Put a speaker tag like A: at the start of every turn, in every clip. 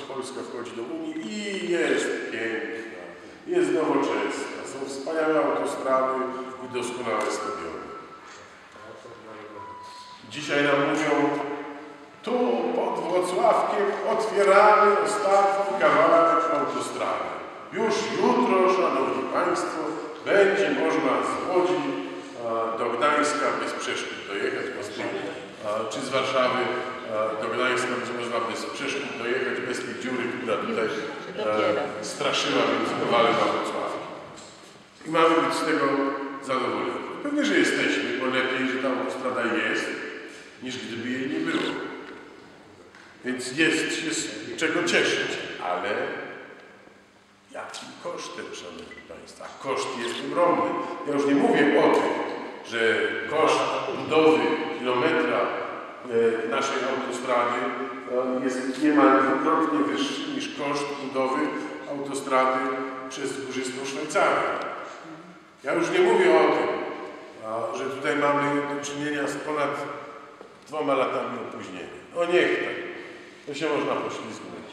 A: Polska wchodzi do Unii i jest piękna, jest nowoczesna, są wspaniałe autostrady i doskonałe stadiony. Dzisiaj nam mówią, tu pod Wrocławkiem otwieramy ostatni kawałek autostrady. Już jutro, Szanowni Państwo, będzie można z Łodzi e, do Gdańska bez przeszkód dojechać, bez tych, e, czy z Warszawy do Gdańska będzie można bez przeszkód dojechać, bez tej dziury, która tutaj e, straszyła między Kowalem a Wrocławiem. I mamy być z tego zadowoleni. Pewnie, że jesteśmy, bo lepiej, że ta autostrada jest, niż gdyby jej nie było. Więc jest się z czego cieszyć, ale jakim kosztem, Szanowni Państwo? A koszt jest ogromny. Ja już nie mówię o tym, że koszt budowy kilometra e, naszej autostrady jest niemal dwukrotnie wyższy niż koszt budowy autostrady przez górzystą Szwajcarię. Ja już nie mówię o tym, że tutaj mamy do czynienia z ponad dwoma latami opóźnienia. No niech tak. To się można poślizgnąć.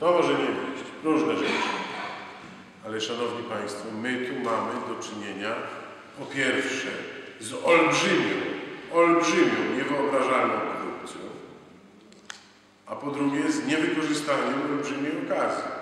A: To może nie wyjść. Różne rzeczy. Ale Szanowni Państwo, my tu mamy do czynienia po pierwsze z olbrzymią, olbrzymią, niewyobrażalną po drugie z niewykorzystaniem olbrzymiej okazji.